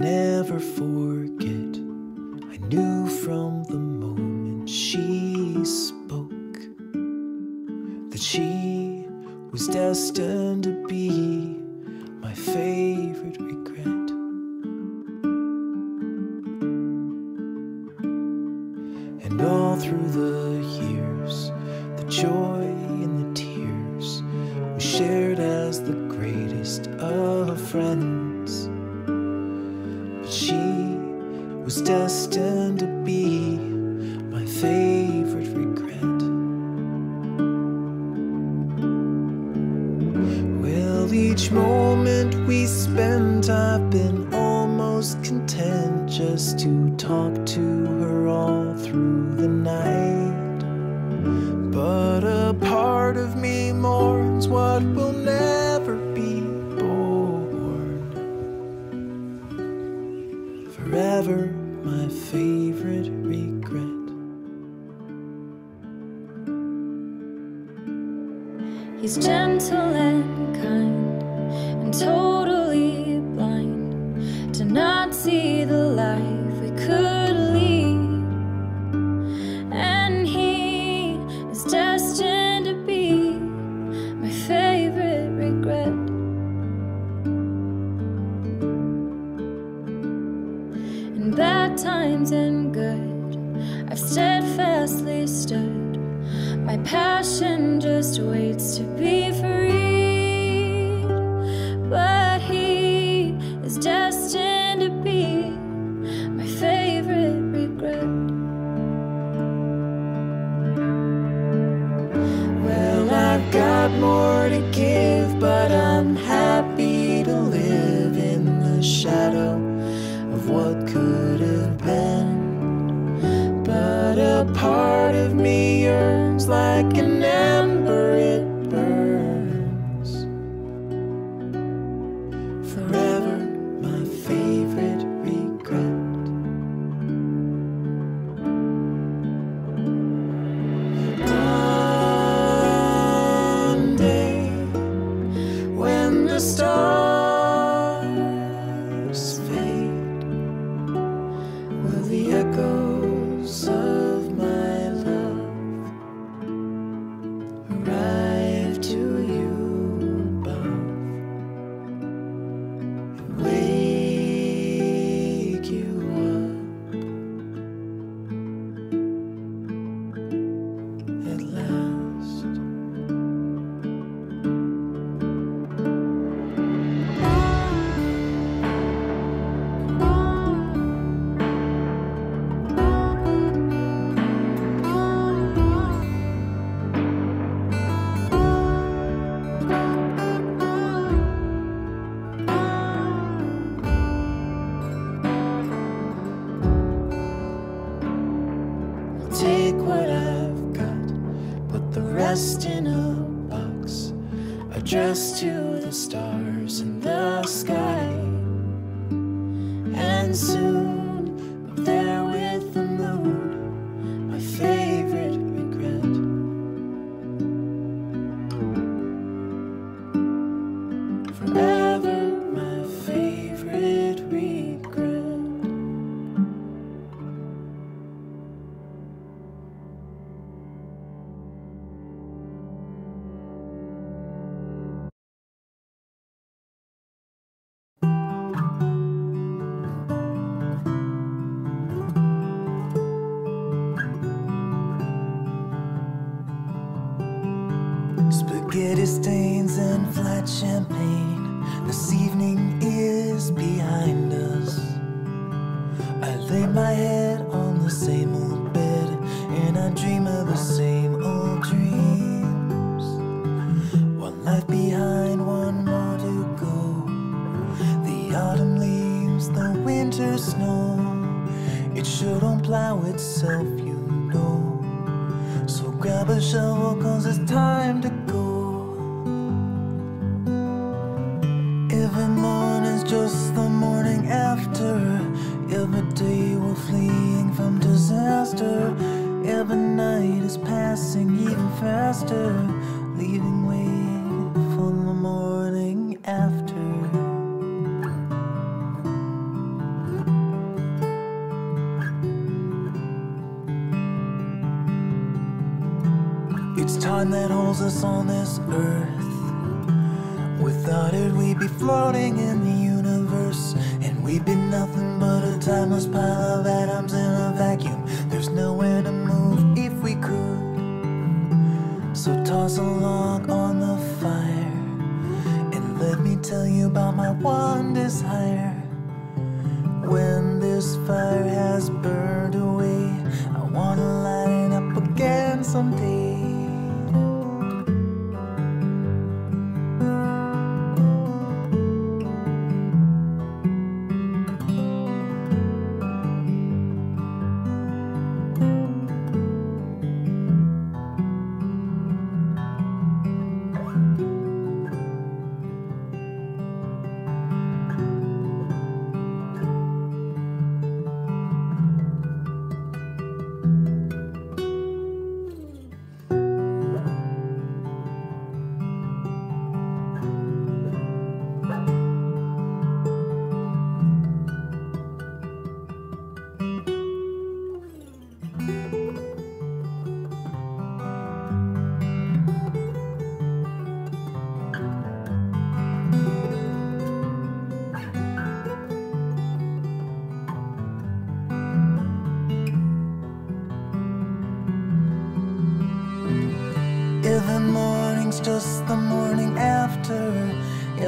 never forget. I knew from the moment she spoke that she was destined to be my favorite regret. And all through the years, the joy and the tears we shared. Destined to be my favorite regret. Well, each moment we spent, I've been almost content just to talk to He's gentle and kind and totally passion just waits to be freed. But he is destined to be my favorite regret. Well, I've got more to give, but I'm happy to live in the shadow of what could have been. But a part of me yearns like an addressed to the stars in the stains and flat champagne. This evening is behind us. I lay my head on the same old bed and I dream of the same old dreams. One life behind, one more to go. The autumn leaves, the winter snow. It sure don't plow itself, you know. So grab a shovel, cause it's time to go. Disaster. Every night is passing even faster, leaving way for the morning after. It's time that holds us on this earth. Without it, we'd be floating in the universe, and we'd be nothing but a timeless pile of atoms in a vacuum. Nowhere to move if we could. So toss a log on the fire and let me tell you about my one desire. When this fire has burned away, I wanna light it up again someday.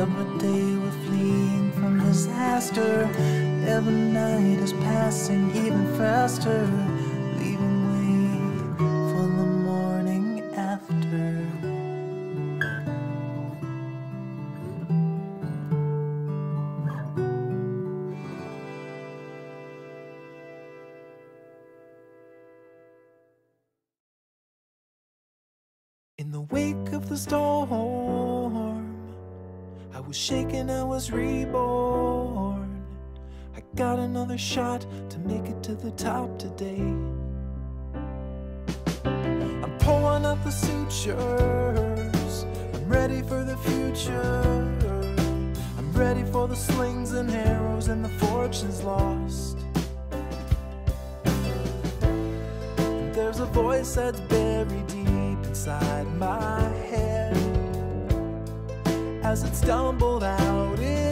Every day we're fleeing from disaster. Every night is passing even faster, leaving way for the morning after. In the wake of the storm, was shaken, I was reborn. I got another shot to make it to the top today. I'm pulling up the sutures, I'm ready for the future. I'm ready for the slings and arrows and the fortunes lost. There's a voice that's buried deep inside my head as it stumbled out.